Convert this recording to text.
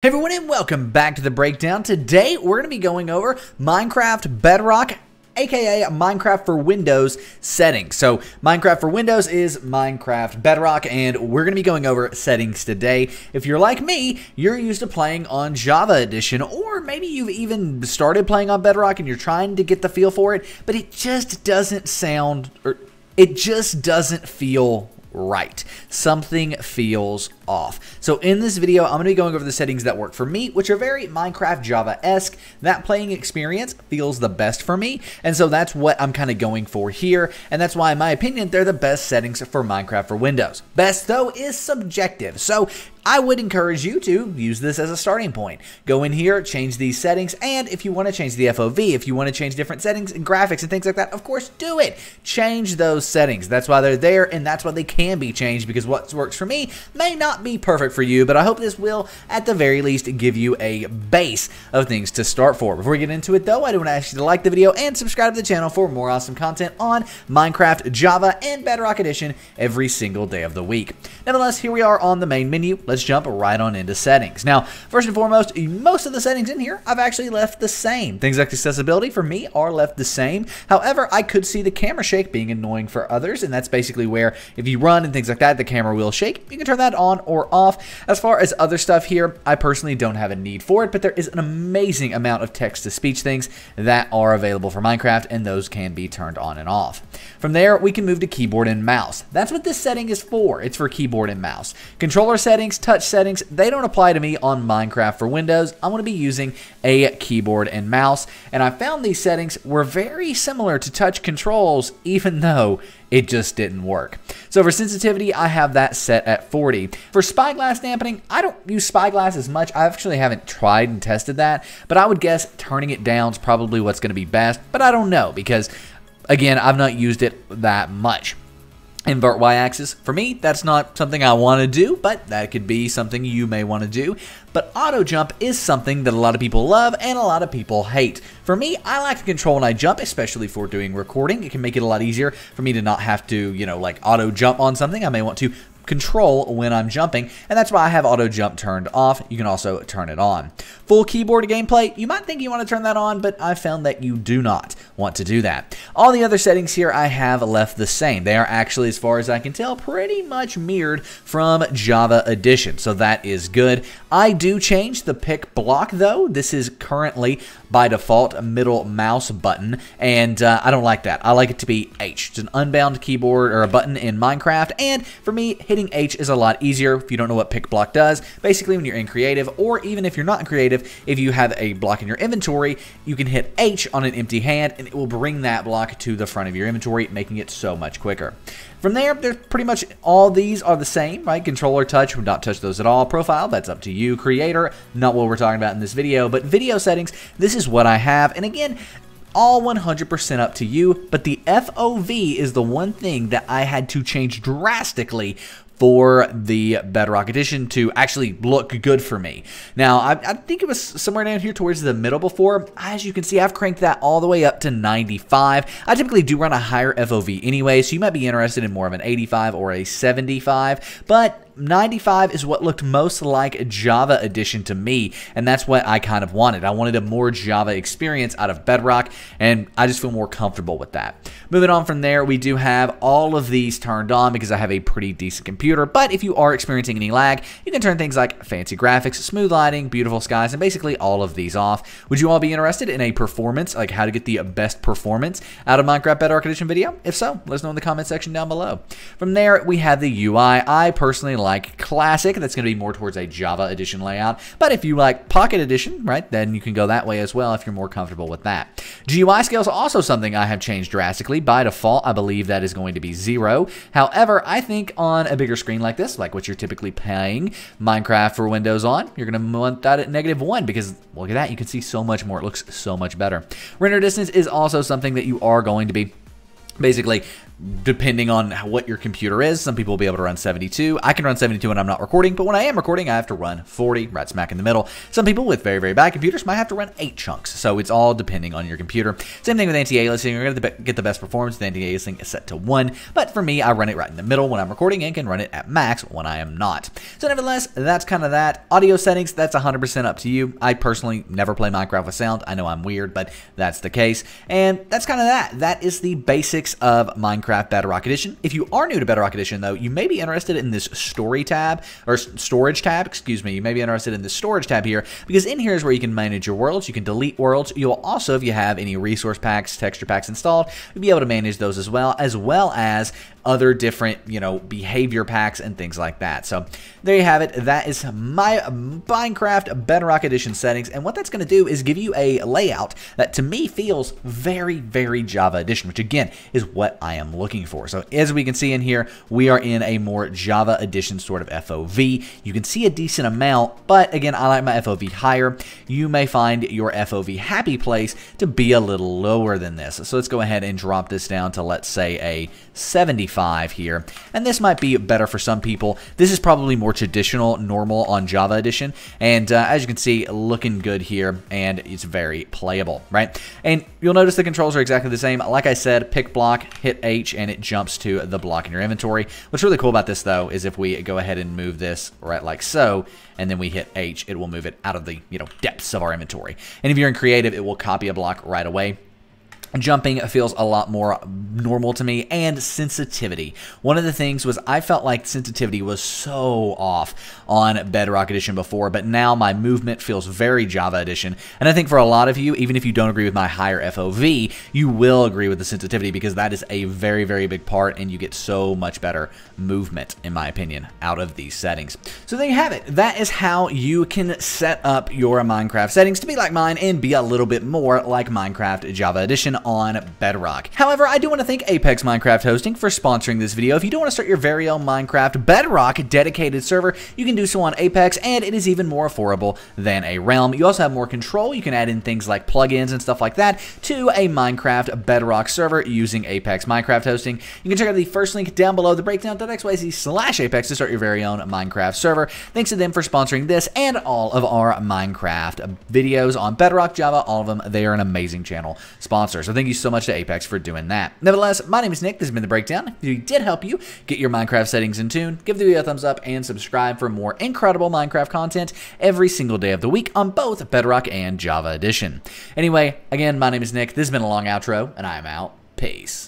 Hey everyone and welcome back to the breakdown. Today we're going to be going over Minecraft Bedrock aka Minecraft for Windows settings. So Minecraft for Windows is Minecraft Bedrock and we're going to be going over settings today. If you're like me, you're used to playing on Java Edition or maybe you've even started playing on Bedrock and you're trying to get the feel for it, but it just doesn't sound or it just doesn't feel right. Something feels off. So in this video, I'm going to be going over the settings that work for me, which are very Minecraft Java-esque. That playing experience feels the best for me, and so that's what I'm kind of going for here, and that's why, in my opinion, they're the best settings for Minecraft for Windows. Best, though, is subjective. So I would encourage you to use this as a starting point. Go in here, change these settings, and if you want to change the FOV, if you want to change different settings and graphics and things like that, of course, do it. Change those settings. That's why they're there, and that's why they can be changed, because what works for me may not be perfect for you, but I hope this will, at the very least, give you a base of things to start for. Before we get into it, though, I do want to ask you to like the video and subscribe to the channel for more awesome content on Minecraft, Java, and Bedrock Edition every single day of the week. Nevertheless, here we are on the main menu. Let's jump right on into settings. Now, first and foremost, most of the settings in here I've actually left the same. Things like accessibility for me are left the same. However, I could see the camera shake being annoying for others, and that's basically where if you run and things like that, the camera will shake. You can turn that on or off. As far as other stuff here, I personally don't have a need for it, but there is an amazing amount of text-to-speech things that are available for Minecraft, and those can be turned on and off. From there, we can move to keyboard and mouse. That's what this setting is for. It's for keyboard and mouse. Controller settings, touch settings, they don't apply to me on Minecraft for Windows. I'm going to be using a keyboard and mouse, and I found these settings were very similar to touch controls, even though it just didn't work. So for sensitivity, I have that set at 40. For spyglass dampening, I don't use spyglass as much. I actually haven't tried and tested that, but I would guess turning it down is probably what's going to be best, but I don't know because, again, I've not used it that much invert y-axis. For me, that's not something I want to do, but that could be something you may want to do. But auto jump is something that a lot of people love and a lot of people hate. For me, I like to control when I jump, especially for doing recording. It can make it a lot easier for me to not have to, you know, like auto jump on something. I may want to control when I'm jumping, and that's why I have auto jump turned off. You can also turn it on. Full keyboard gameplay, you might think you want to turn that on, but I found that you do not want to do that. All the other settings here I have left the same. They are actually, as far as I can tell, pretty much mirrored from Java Edition, so that is good. I do change the pick block though. This is currently by default a middle mouse button, and uh, I don't like that. I like it to be H. It's an unbound keyboard or a button in Minecraft, and for me, hitting H is a lot easier if you don't know what pick block does. Basically, when you're in creative, or even if you're not in creative, if you have a block in your inventory, you can hit H on an empty hand, and it will bring that block to the front of your inventory, making it so much quicker. From there, there's pretty much all these are the same, right? Controller touch, would not touch those at all. Profile, that's up to you. Creator, not what we're talking about in this video, but video settings, this is what I have. And again, all 100% up to you, but the FOV is the one thing that I had to change drastically for the Bedrock Edition to actually look good for me. Now, I, I, think it was somewhere down here towards the middle before. As you can see, I've cranked that all the way up to 95. I typically do run a higher FOV anyway, so you might be interested in more of an 85 or a 75, but 95 is what looked most like a Java Edition to me, and that's what I kind of wanted. I wanted a more Java experience out of Bedrock, and I just feel more comfortable with that. Moving on from there, we do have all of these turned on because I have a pretty decent computer, but if you are experiencing any lag, you can turn things like fancy graphics, smooth lighting, beautiful skies, and basically all of these off. Would you all be interested in a performance, like how to get the best performance out of Minecraft Bedrock Edition video? If so, let us know in the comment section down below. From there, we have the UI. I personally like like Classic, that's going to be more towards a Java Edition layout. But if you like Pocket Edition, right, then you can go that way as well if you're more comfortable with that. GUI scale is also something I have changed drastically. By default, I believe that is going to be zero. However, I think on a bigger screen like this, like what you're typically playing Minecraft for Windows on, you're going to want that at negative one because look at that, you can see so much more. It looks so much better. Render distance is also something that you are going to be basically depending on what your computer is. Some people will be able to run 72. I can run 72 when I'm not recording, but when I am recording, I have to run 40, right smack in the middle. Some people with very, very bad computers might have to run 8 chunks, so it's all depending on your computer. Same thing with anti-aliasing. You're going to get the best performance. The anti-aliasing is set to 1, but for me, I run it right in the middle when I'm recording and can run it at max when I am not. So nevertheless, that's kind of that. Audio settings, that's 100% up to you. I personally never play Minecraft with sound. I know I'm weird, but that's the case. And that's kind of that. That is the of Minecraft Minecraft Bedrock Edition. If you are new to Bedrock Edition, though, you may be interested in this story tab, or storage tab, excuse me. You may be interested in the storage tab here, because in here is where you can manage your worlds. You can delete worlds. You'll also, if you have any resource packs, texture packs installed, you'll be able to manage those as well, as well as other different, you know, behavior packs and things like that. So there you have it. That is my Minecraft Bedrock Edition settings. And what that's going to do is give you a layout that to me feels very, very Java Edition, which again is what I am looking for. So as we can see in here, we are in a more Java Edition sort of FOV. You can see a decent amount, but again, I like my FOV higher. You may find your FOV happy place to be a little lower than this. So let's go ahead and drop this down to, let's say, a 75 5 here. And this might be better for some people. This is probably more traditional, normal on Java Edition. And uh, as you can see, looking good here, and it's very playable, right? And you'll notice the controls are exactly the same. Like I said, pick block, hit H, and it jumps to the block in your inventory. What's really cool about this, though, is if we go ahead and move this right like so, and then we hit H, it will move it out of the you know depths of our inventory. And if you're in creative, it will copy a block right away jumping feels a lot more normal to me and sensitivity. One of the things was i felt like sensitivity was so off on bedrock edition before but now my movement feels very java edition. And i think for a lot of you even if you don't agree with my higher fov you will agree with the sensitivity because that is a very very big part and you get so much better movement in my opinion out of these settings. So there you have it. That is how you can set up your minecraft settings to be like mine and be a little bit more like minecraft java edition on Bedrock. However, I do want to thank Apex Minecraft Hosting for sponsoring this video. If you do want to start your very own Minecraft Bedrock dedicated server, you can do so on Apex, and it is even more affordable than a Realm. You also have more control. You can add in things like plugins and stuff like that to a Minecraft Bedrock server using Apex Minecraft Hosting. You can check out the first link down below, the breakdown.xyz slash Apex to start your very own Minecraft server. Thanks to them for sponsoring this and all of our Minecraft videos on Bedrock Java, all of them. They are an amazing channel sponsor. So thank you so much to Apex for doing that. Nevertheless, my name is Nick. This has been The Breakdown. If it did help you get your Minecraft settings in tune, give the video a thumbs up and subscribe for more incredible Minecraft content every single day of the week on both Bedrock and Java Edition. Anyway, again, my name is Nick. This has been a long outro, and I am out. Peace.